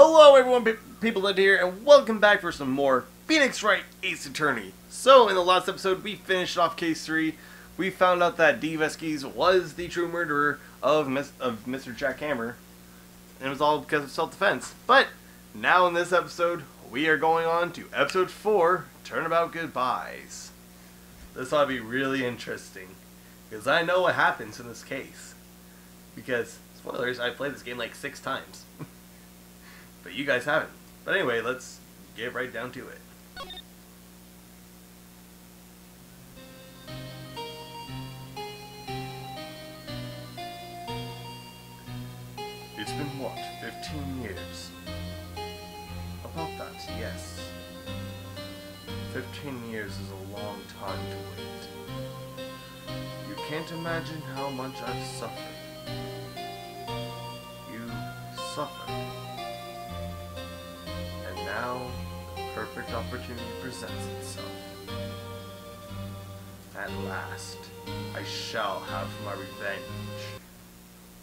Hello, everyone, pe- people that are here, and welcome back for some more Phoenix Wright Ace Attorney. So, in the last episode, we finished off case three. We found out that Vasquez was the true murderer of, Mis- of Mr. Jack Hammer, and it was all because of self-defense. But now, in this episode, we are going on to episode four, Turnabout Goodbyes. This ought to be really interesting, because I know what happens in this case. Because spoilers, I played this game like six times. but you guys haven't. But anyway, let's get right down to it. It's been what, 15 years? About that, yes. 15 years is a long time to wait. You can't imagine how much I've suffered. You suffered. Now, perfect opportunity presents itself. At last, I shall have my revenge.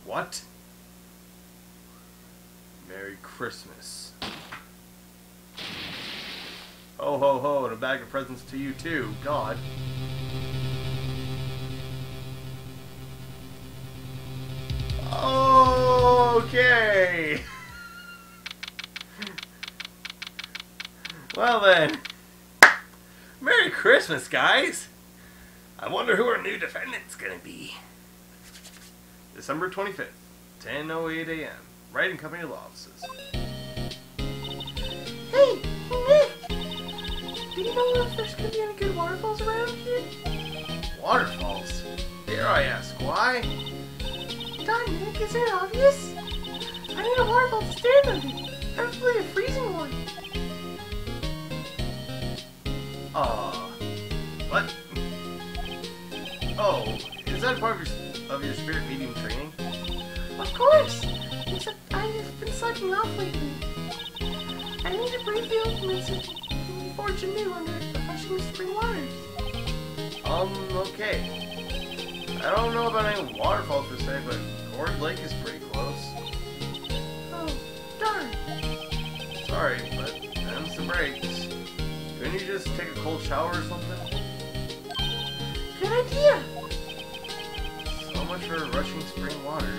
What? Merry Christmas. Ho ho ho, and a bag of presents to you too, God. Okay. Well then, Merry Christmas, guys. I wonder who our new defendant's gonna be. December 25th, 10:08 a.m. Writing Company Law Offices. Hey, Nick! Do you know if there's gonna be any good waterfalls around here? Waterfalls. Dare I ask why? Darn, Nick, isn't it obvious? I need a waterfall to stand under. Preferably a freezing one. Ah, what? Oh, is that part of your, of your spirit medium training? Of course! Except I've been slacking off lately. I need to brave the elements and forge anew under the rushing spring waters. Um, okay. I don't know about any waterfalls per se, but Gourd Lake is pretty close. Oh, darn. Sorry, but them's the breaks. Couldn't you just take a cold shower or something? Good idea! So much for rushing spring water.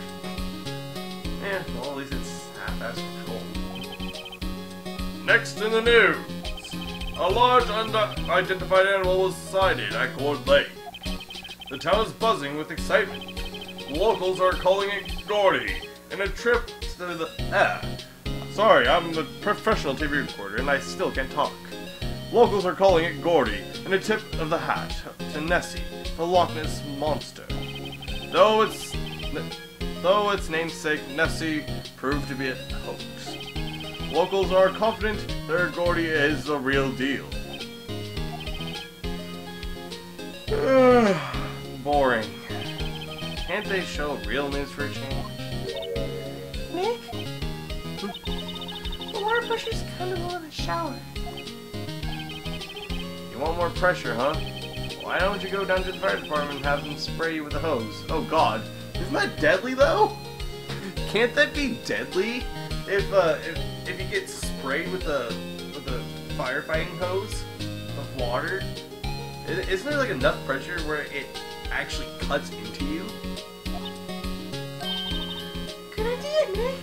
Eh, well at least it's half-assed control. Next in the news! A large unidentified animal was sighted at Gourd Lake. The town is buzzing with excitement. Locals are calling it Gourdy, and a trip to the... Ah, sorry, I'm a professional TV reporter, and I still can't talk. Locals are calling it Gourdy, and a tip of the hat to Nessie, the Loch Ness Monster. Though its, though its namesake Nessie proved to be a hoax. Locals are confident their Gourdy is the real deal. Boring. Can't they show real news for a change? Nick? The water pressure's kind of low in the shower. You want more pressure, huh? Why don't you go down to the fire department and have them spray you with a hose? Oh god. Isn't that deadly though? Can't that be deadly? If uh if, if you get sprayed with a with a firefighting hose of water? Isn't there like enough pressure where it actually cuts into you? Good idea, Nick!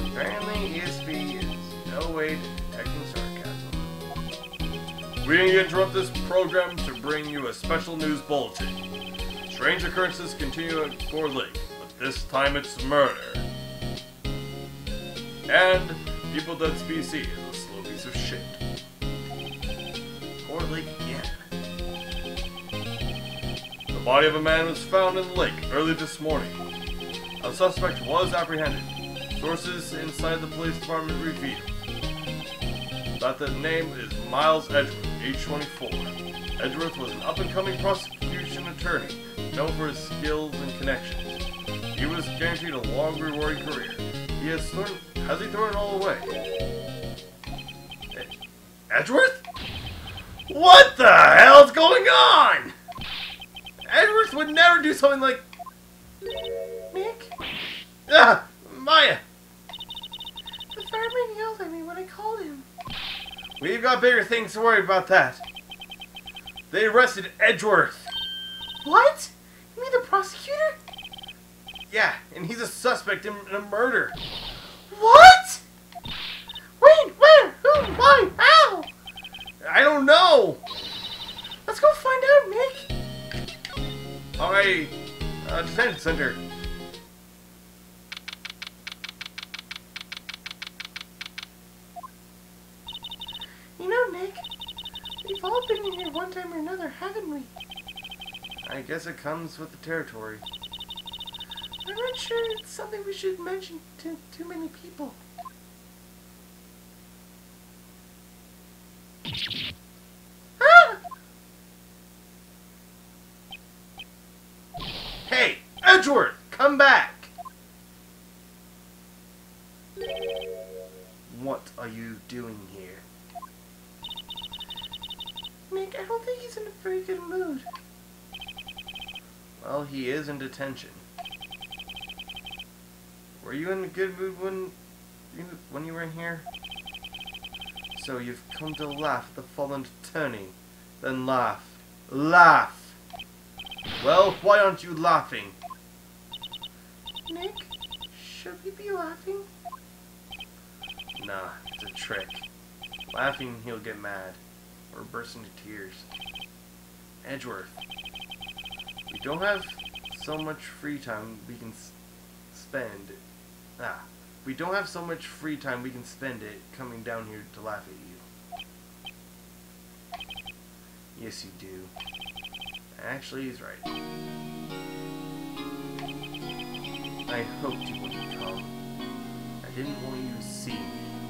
Apparently ESP is no way to. We interrupt this program to bring you a special news bulletin. Strange occurrences continue at Gourd Lake, but this time it's murder. And People That's Species is a slow piece of shit. Gourd Lake again. The body of a man was found in the lake early this morning. A suspect was apprehended. Sources inside the police department revealed that the name is Miles Edgeworth, age 24. Edgeworth was an up-and-coming prosecution attorney, known for his skills and connections. He was guaranteed a long, rewarding career. He has thrown, has he thrown it all away? Edgeworth? What the hell's going on? Edgeworth would never do something like Nick? Ah, Maya! The fireman yelled at me when I called him. We've got bigger things to worry about that. They arrested Edgeworth. What? You mean the prosecutor? Yeah, and he's a suspect in a murder. What? When? Where? Who? Why? How? I don't know. Let's go find out, Nick. Alright, uh, detention center. You know, Nick, we've all been in here one time or another, haven't we? I guess it comes with the territory. I'm not sure it's something we should mention to too many people. Ah! Hey, Edgeworth, come back! What are you doing here? Nick, I don't think he's in a very good mood. Well, he is in detention. Were you in a good mood when you, when you were in here? So you've come to laugh at the fallen attorney. Then laugh. Laugh! Well, why aren't you laughing? Nick, should we be laughing? Nah, it's a trick. Laughing, he'll get mad. Or burst into tears. Edgeworth. We don't have so much free time we can spend. Ah, we don't have so much free time we can spend it coming down here to laugh at you. Yes, you do. Actually, he's right. I hoped you wouldn't come. I didn't want you to see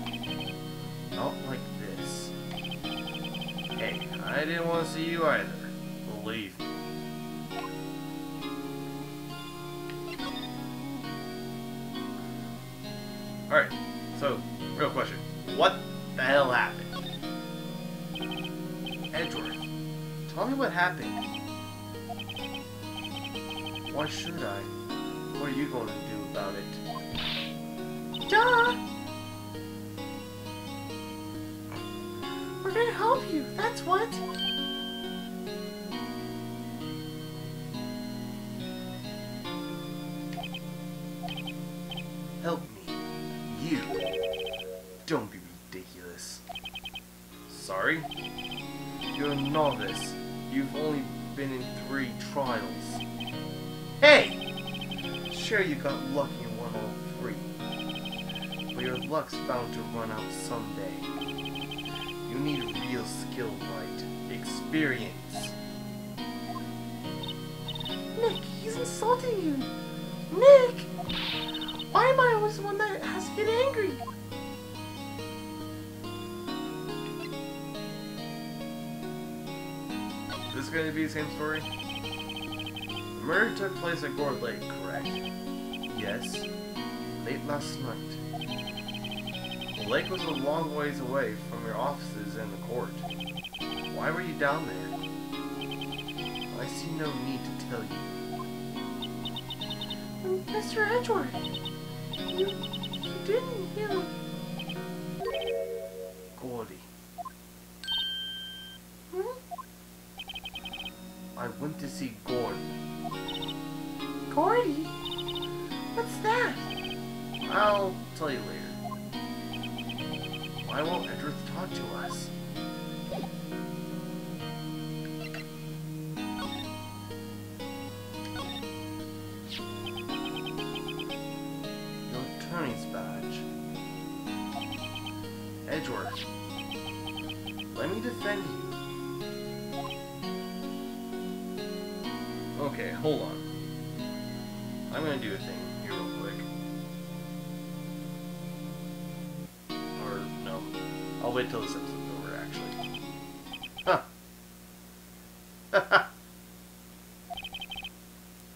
me. Not like this. Hey, I didn't want to see you either. Believe me. Help me. You. Don't be ridiculous. Sorry? You're a novice. You've only been in three trials. Hey! Sure you got lucky in won all three. But your luck's bound to run out someday. You need real skill, right? Experience. Nick, he's insulting you. Nick! Always the one that has to get angry? Is going to be the same story? The murder took place at Gourd Lake, correct? Yes. Late last night. The lake was a long ways away from your offices and the court. Why were you down there? I see no need to tell you. Mr. Edgeworth, you, didn't really... Gourdy. Hmm? I went to see Gord. Gordy? What's that? I'll tell you later. Why won't Edgeworth talk to us? Wait till this episode's over, actually. Huh.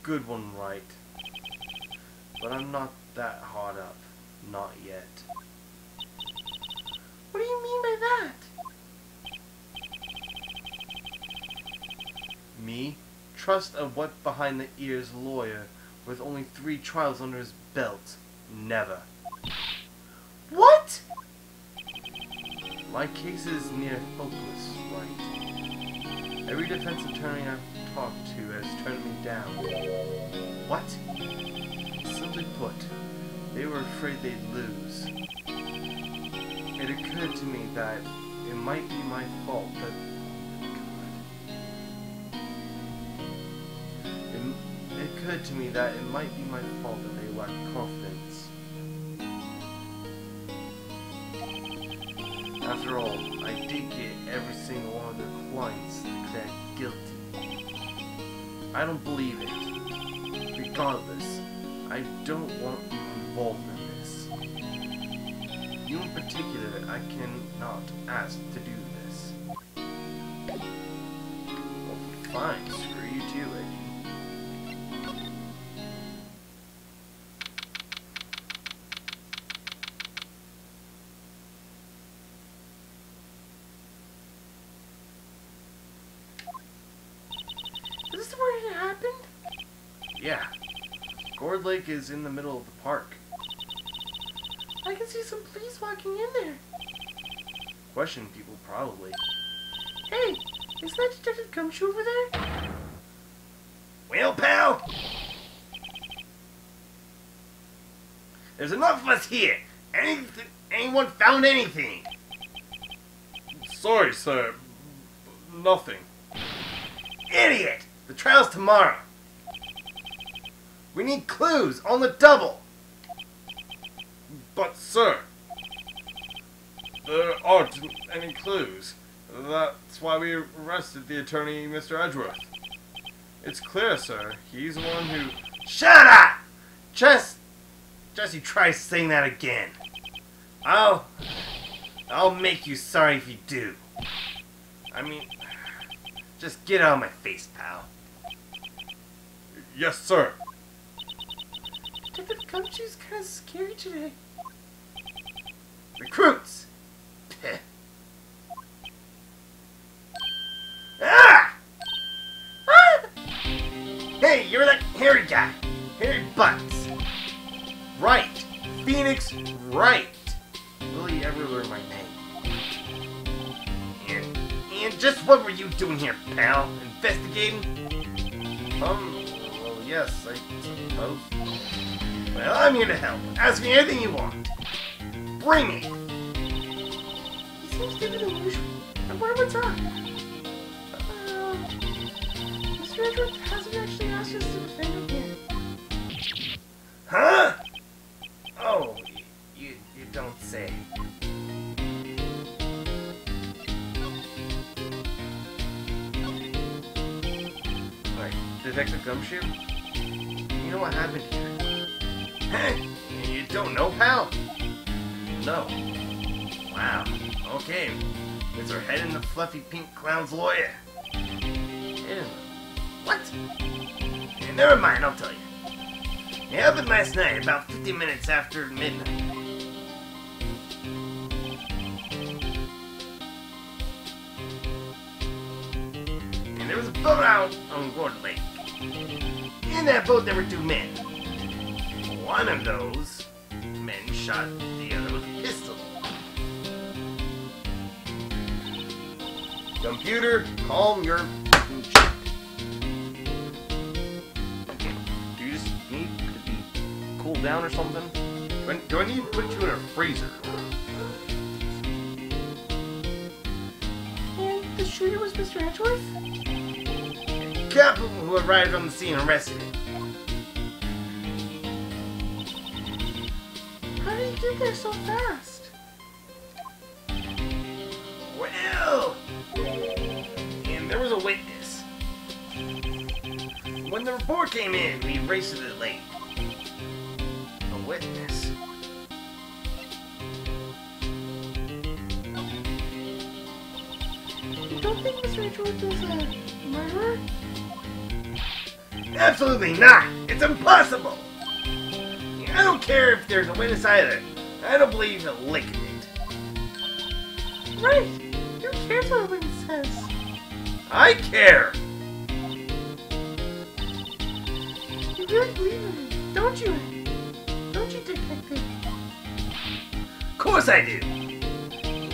Good one, right. But I'm not that hot up. Not yet. What do you mean by that? Me? Trust a what behind the ears lawyer with only three trials under his belt. Never. What? My case is near hopeless, right? Every defense attorney I've talked to has turned me down. What? Simply put, they were afraid they'd lose. It occurred to me that it might be my fault that. It, it occurred to me that it might be my fault that they lacked confidence. After all, I did get every single one of their clients declared guilty. I don't believe it. Regardless, I don't want you involved in this. You in particular, I cannot ask to do happened? Yeah. Gourd Lake is in the middle of the park. I can see some police walking in there. Question people, probably. Hey, is that Detective Gumshoe over there? Well, pal, there's enough of us here. Anything, anyone found anything? Sorry, sir. Nothing. Idiot! The trial's tomorrow. We need clues on the double. But, sir, there aren't any clues. That's why we arrested the attorney, Mr. Edgeworth. It's clear, sir. He's the one who. Shut up! Just. Just you try saying that again. I'll. I'll make you sorry if you do. I mean. Just get out of my face, pal. Yes, sir. Detective Gumshoe's kind of scary today. Recruits! Ah! Ah! Hey, you're that hairy guy. Harry Butz. Right. Phoenix Wright. Will he ever learn my name? And, and just what were you doing here, pal? Investigating? Um, yes, I suppose. Well, I'm here to help. Ask me anything you want. Bring it. He seems different than usual. I wonder what's up. Uh, Mr. Edgeworth hasn't actually asked us to defend him yet. Huh? Oh, you, you don't say. Detective Gumshoe? You know what happened here? Hey, you don't know, pal? No. Wow. Okay. Is her head in the fluffy pink clown's lawyer? Ew. What? Eh, never mind, I'll tell you. It happened last night, about 50 minutes after midnight. And there was a boat out on Gordon Lake. In that boat, there were two men. One of those men shot the other with a pistol. Computer, calm your. Do you just need to be cooled down or something? Do I, do I need to put you in a freezer? And the shooter was Mr. Edgeworth? Cop who arrived on the scene arrested did he get so fast? Well, and there was a witness. When the report came in, we raced to the lake. A witness. You don't think Mr. Edgeworth is a murderer? Absolutely not! It's impossible! I don't care if there's a witness either. I don't believe a lick of it. Right! Who cares what witness says? I care! You really believe in it, don't you? Don't you, Detective? Of course I do!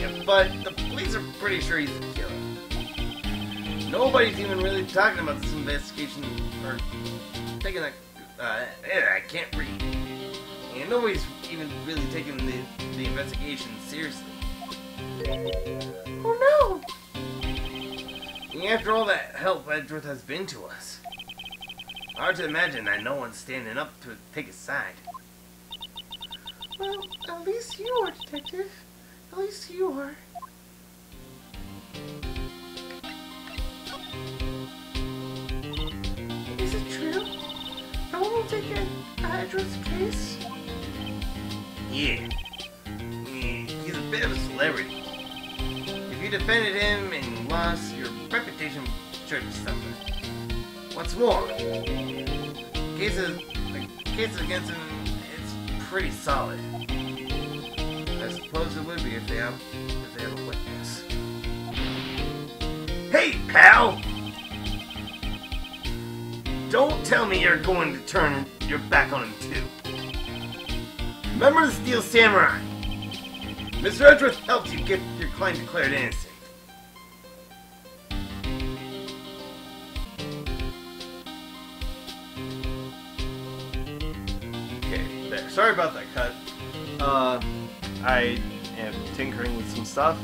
Yep. but the police are pretty sure he's the killer. Nobody's even really talking about this investigation or taking a. Uh, I can't read. And nobody's even really taking the, the investigation seriously. Oh And after all that help Edgeworth has been to us, hard to imagine that no one's standing up to take his side. Well, at least you are, Detective. At least you are. Is it true? No one will take an uh, Edgeworth's case? Yeah. He's a bit of a celebrity. If you defended him and lost, your reputation should suffer. What's more, the cases against him is pretty solid. I suppose it would be if they have if they have a witness. Hey, pal! Don't tell me you're going to turn your back on him too. Remember the Steel Samurai? Mr. Edgeworth helped you get your client declared innocent. Okay, there. Sorry about that cut. Uh, I am tinkering with some stuff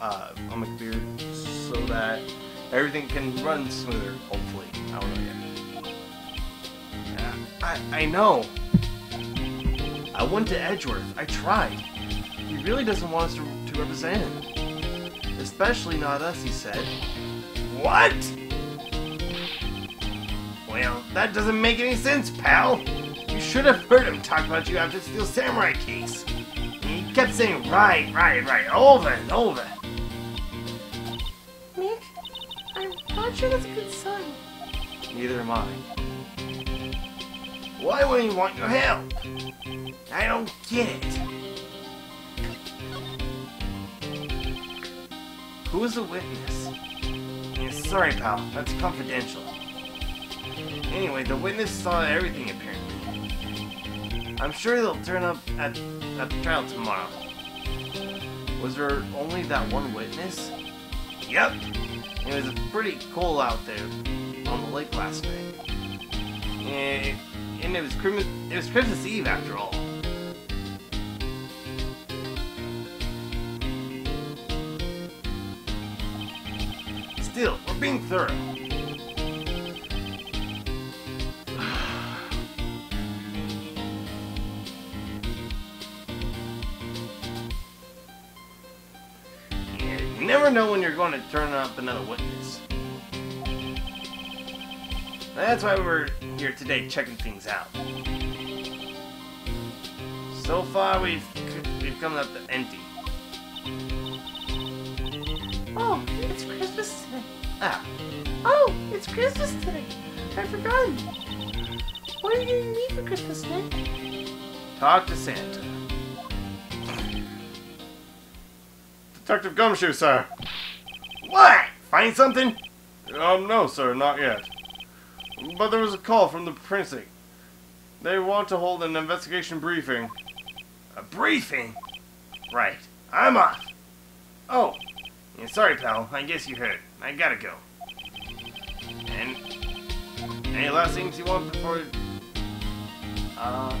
uh, on my computer so that everything can run smoother, hopefully. I don't know yet. Yeah, I, I know. I went to Edgeworth. I tried. He really doesn't want us to, to represent him. Especially not us, he said. What? Well, that doesn't make any sense, pal. You should have heard him talk about you after the Steel Samurai case. He kept saying right, right, right, over and over. Nick, I'm not sure that's a good sign. Neither am I. Why would he want your help? I don't get it. Who is the witness? Yeah, sorry, pal. That's confidential. Anyway, the witness saw everything, apparently. I'm sure they'll turn up at, at the trial tomorrow. Was there only that one witness? Yep. It was pretty cold out there on the lake last night. And, it was Christmas, it was Christmas Eve after all. Still, we're being thorough. You never know when you're going to turn up another witness. That's why we're here today checking things out. So far, we've we've come up empty. Oh, it's Christmas today. Ah, Oh, it's Christmas today. I forgot. What are you getting me for Christmas, Nick? talk to Santa. Detective Gumshoe, sir. What? Find something? Um, no, sir, not yet. But there was a call from the precinct. They want to hold an investigation briefing. A briefing? Right. I'm off. Oh, yeah, sorry, pal. I guess you heard. I gotta go. And any last things you want before? Uh,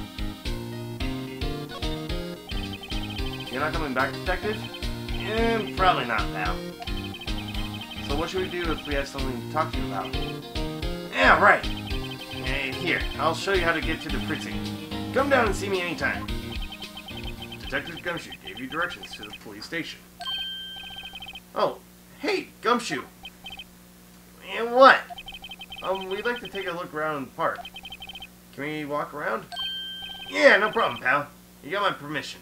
you're not coming back, detective? Eh, probably not, pal. So what should we do if we have something to talk to you about? Yeah, right. Hey, here, I'll show you how to get to the precinct. Come down and see me anytime. Detective Gumshoe gave you directions to the police station. Oh, hey, Gumshoe. And what? Um, we'd like to take a look around the park. Can we walk around? Yeah, no problem, pal. You got my permission.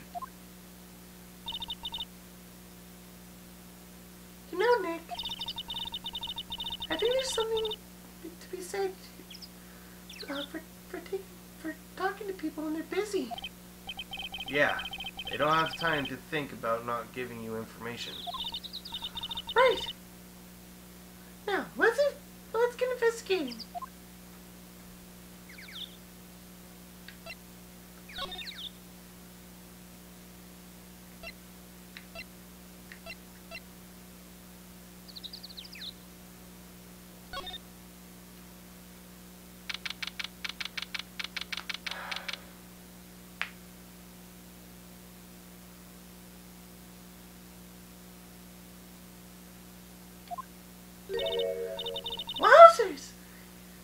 You know, Nick, I think there's something be said uh, for for for talking to people when they're busy. Yeah, they don't have time to think about not giving you information. Right. Now let's let's get investigating.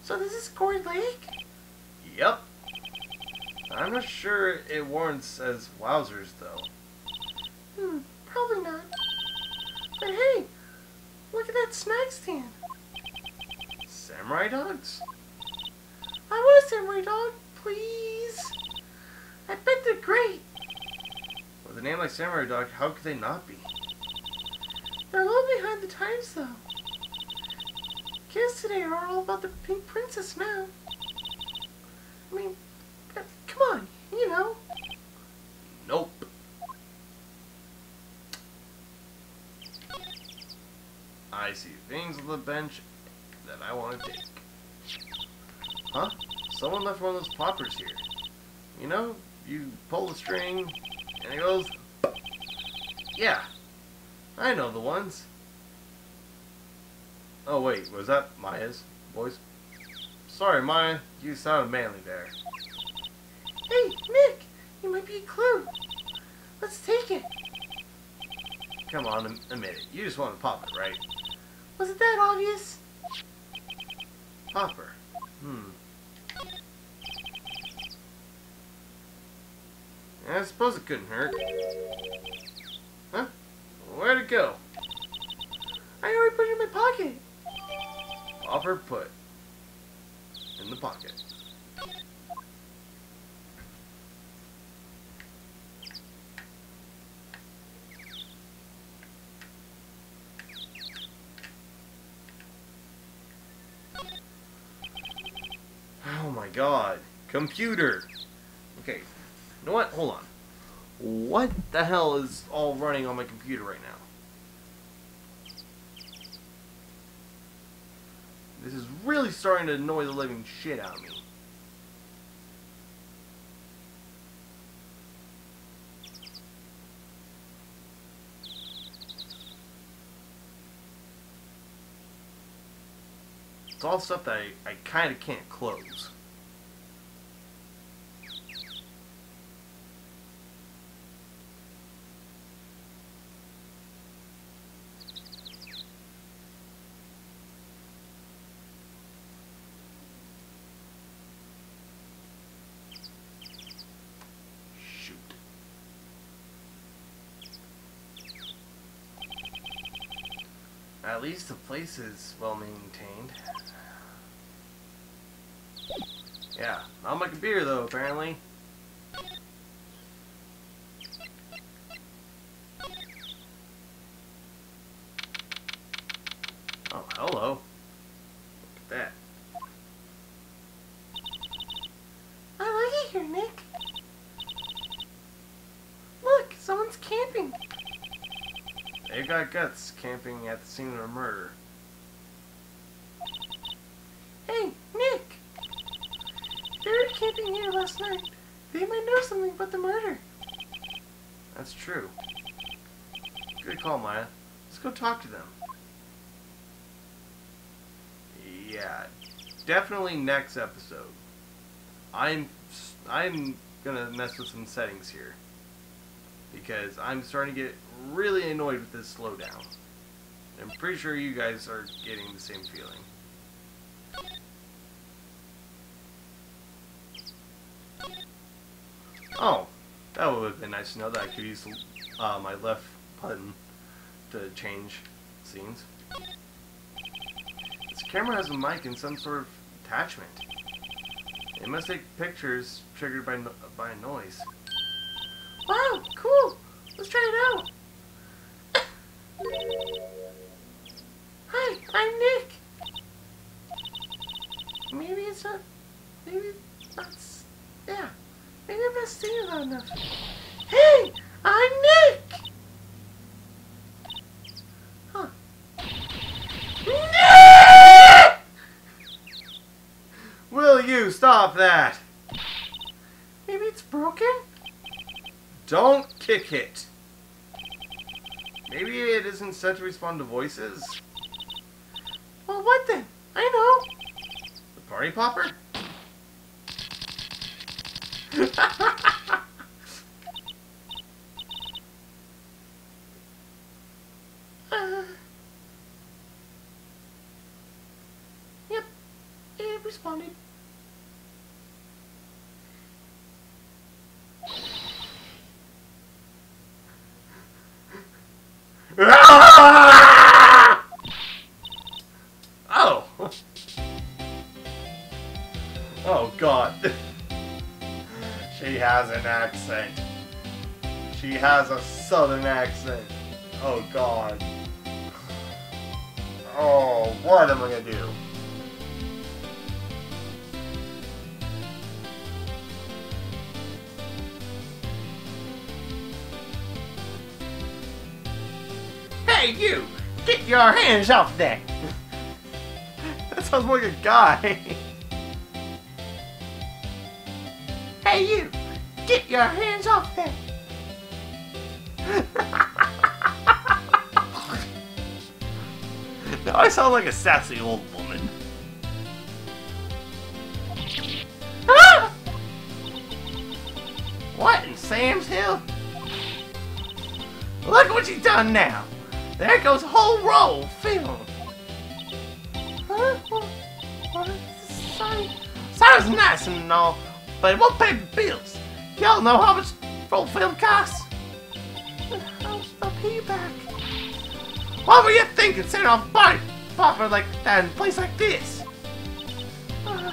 So this is Gourd Lake? Yep. I'm not sure it warrants as wowzers, though. Hmm, probably not. But hey, look at that snack stand. Samurai dogs? I want a samurai dog, please. I bet they're great. With a name like Samurai Dog, how could they not be? They're a little behind the times, though. Today are all about the pink princess now. I mean, come on, you know. Nope. I see things on the bench that I want to take. Huh? Someone left one of those poppers here. You know, you pull the string, and it goes... Yeah. I know the ones. Oh wait, was that Maya's voice? Sorry, Maya. You sounded manly there. Hey, Nick, you might be a clue. Let's take it. Come on, admit it. You just want to pop it, right? Was it that obvious? Popper. Hmm. I suppose it couldn't hurt. Huh? Where'd it go? I already put it in my pocket. Popper put. In the pocket. Oh my god. Computer! Okay. You know what? Hold on. What the hell is all running on my computer right now? This is really starting to annoy the living shit out of me. It's all stuff that I, I kind of can't close. Least the place is well maintained. Yeah, on my computer though, apparently. Oh, hello. Look at that. I like it here, Nick. Look, someone's camping. They've got guts camping at the scene of a murder. Hey, Nick. They were camping here last night, they might know something about the murder. That's true. Good call, Maya. Let's go talk to them. Yeah, definitely next episode. I'm I'm gonna mess with some settings here because I'm starting to get really annoyed with this slowdown. I'm pretty sure you guys are getting the same feeling. Oh, that would have been nice to know that I could use uh, my left button to change scenes. This camera has a mic and some sort of attachment. It must take pictures triggered by no by noise. Wow, cool. Let's try it out. Hi, I'm Nick. Maybe it's not. Maybe that's. Yeah. Maybe I'm not singing loud enough. Hey, I'm Nick. Huh. Nick! Will you stop that? Maybe it's broken. Don't kick it. Maybe it isn't set to respond to voices. Well, what then? I know. The party popper? Uh, yep, it responded. Has an accent. She has a southern accent. Oh god. Oh, what am I gonna do? Hey you! Get your hands off that! that sounds like a guy. your hands off that! now I sound like a sassy old woman. Ah! What in Sam's Hill? Look what you done now! There goes whole roll? Sorry. Sounds nice and all, but it won't pay the bills. Y'all know how much roll film costs? I'll, I'll pay back. What were you thinking sending off body popper like that in a place like this? Uh,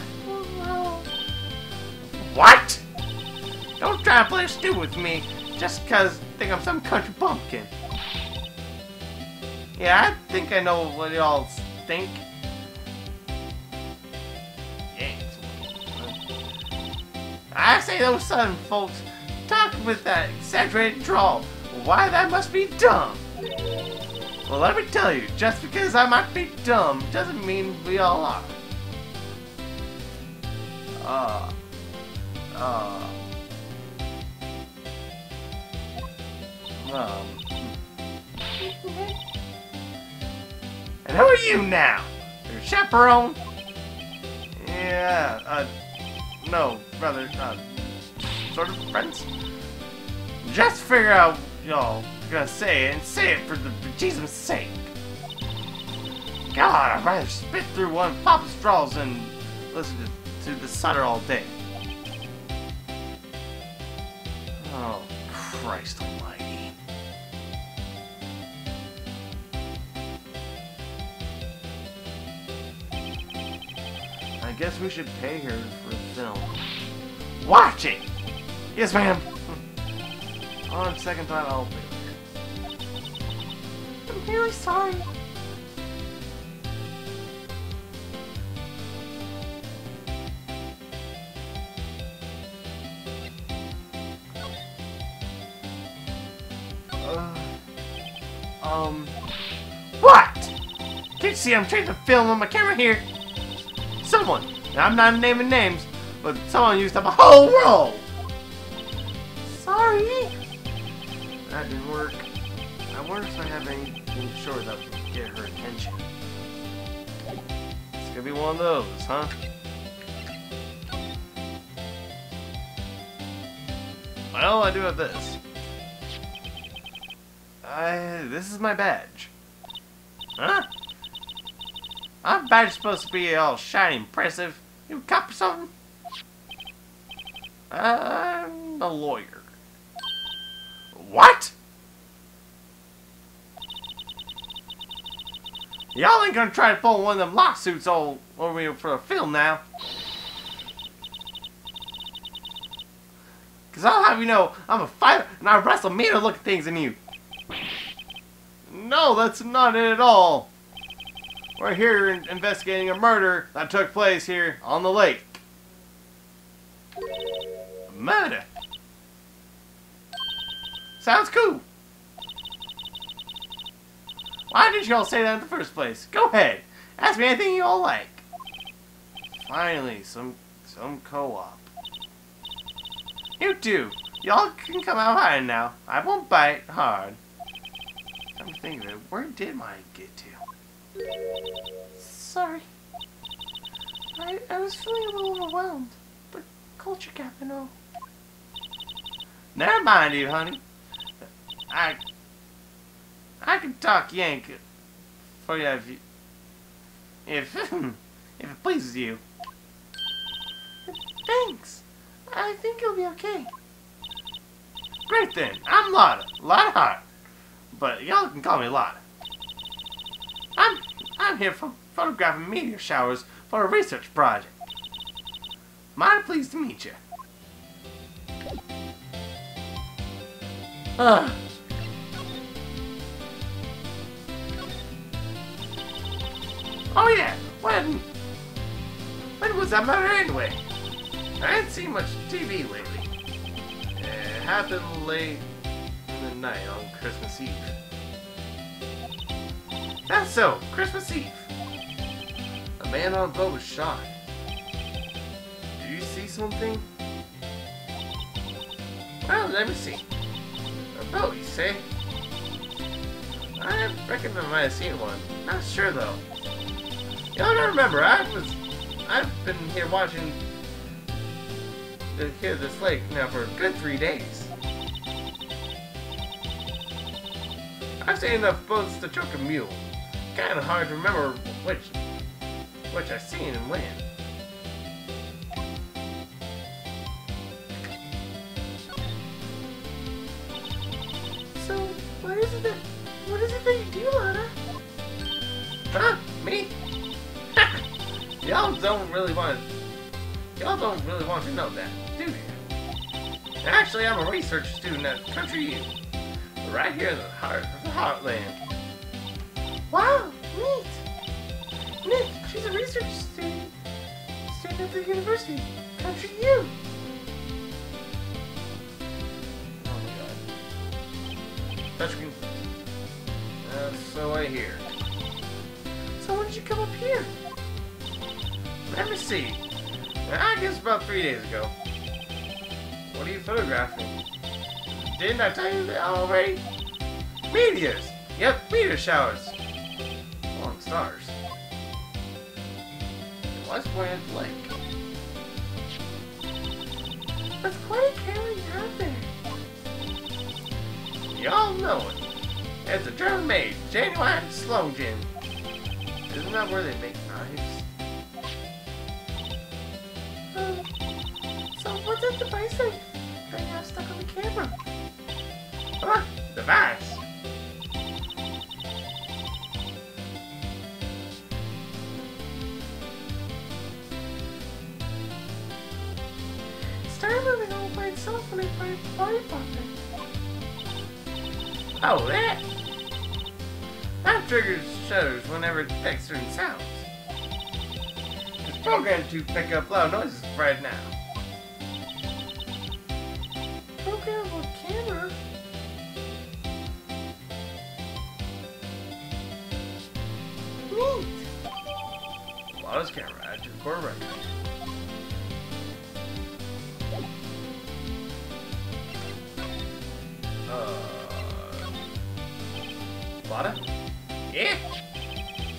well, what? Don't try to play stupid with me just cause you think I'm some country bumpkin. Yeah, I think I know what y'all think. I say those southern folks talk with that exaggerated drawl. Why that must be dumb. Well, let me tell you, just because I might be dumb doesn't mean we all are. Uh, uh, um. And who are you now? Your chaperone? Yeah, uh, no, rather, uh, sort of friends? Just figure out, y'all, gonna say and say it for the for Jesus' sake. God, I'd rather spit through one of Papa's straws than listen to, to the Sutter all day. Oh, Christ almighty. I guess we should pay her for film. Watch it! Yes, ma'am. On second thought, I'll be. I'm really sorry. Uh, um, what? Can't you see I'm trying to film on my camera here? Someone, now I'm not naming names, but someone used up a whole roll. Sorry. That didn't work. I wonder if I have anything short that would get her attention. It's gonna be one of those, huh? Well, I do have this. I, this is my badge. Huh? Our badge supposed to be all shiny, impressive. You a cop or something? I'm a lawyer. What? Y'all ain't gonna try to pull one of them lawsuits all over me for a film now. Cause I'll have you know, I'm a fighter and I wrestle meaner looking things than you. No, that's not it at all. We're here investigating a murder that took place here on the lake. Murder? Sounds cool. Why did y'all say that in the first place? Go ahead. Ask me anything you all like. Finally, some some co-op. You two, y'all can come out hiding now. I won't bite hard. Come to think of it, where did mine get to? Sorry. I, I was feeling a little overwhelmed. The culture gap and all. Never mind you, honey. I I can talk Yank for you if you, if hmm, if it pleases you. Thanks. I think you'll be okay. Great then. I'm Lotta. Lotta Hart. But y'all can call me Lotta. I'm I'm here for photographing meteor showers for a research project. Mighty pleased to meet you. Ugh. Oh yeah, when when was that matter anyway? I ain't seen much TV lately. It happened late in the night on Christmas Eve. That's so, Christmas Eve. A man on a boat was shot. Do you see something? Well, let me see. Boat, you say? I reckon I might have seen one. Not sure though. You know, I remember. I was, I've been here watching the here this lake now for a good three days. I've seen enough boats to choke a mule. Kinda hard to remember which which I seen and when. Don't really want Y'all don't really want to know that, do you? Actually, I'm a research student at Country U. Right here in the heart of the heartland. Wow, neat. Nick, she's a research student, student at the university. Country U. Oh my god. Touchscreen. Uh, so I hear. So when did you come up here? Let me see. I guess about three days ago. What are you photographing? Didn't I tell you that already? Meteors! Yep, meteor showers. Long stars. At the lake. That's quite a you have there. Y'all know it. It's a German-made, genuine Sloan-Gin. Isn't that where they make so what's that device that that you have stuck on the camera? Huh? Device. It started moving all by itself when I fired the body. Oh, that? That triggers shutters whenever it detects certain sounds. It's programmed to pick up loud noises right now. Lotta's camera, add to the Court Record. Uh, Lotta? Yeah?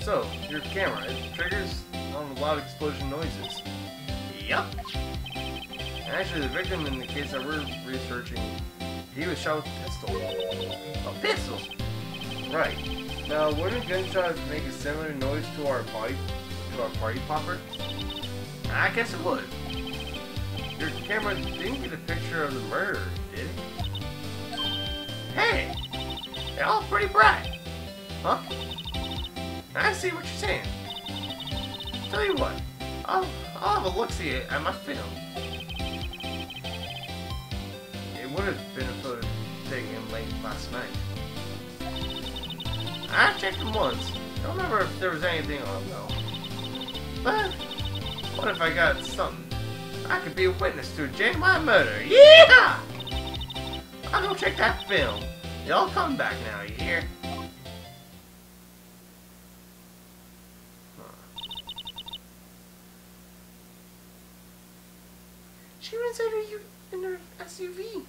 So, your camera, it triggers on loud explosion noises. Yup. Actually, the victim in the case that we're researching, he was shot with a pistol. A pistol? Right. Now, wouldn't gunshots make a similar noise to our body, to our party popper? I guess it would. Your camera didn't get a picture of the murder, did it? Hey, they're all pretty bright, huh? I see what you're saying. Tell you what, I'll, I'll have a look-see at my film. It would have been a photo taken late last night. I checked them once. I Don't remember if there was anything on though. But what if I got something? I could be a witness to a genuine murder. Yeah! I'll go check that film. Y'all come back now, you hear? She runs under you in her SUV.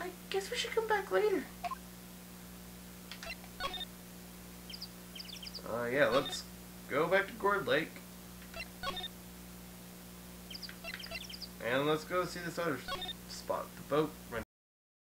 I guess we should come back later. Uh, yeah, let's go back to Gourd Lake. And let's go see this other spot, the boat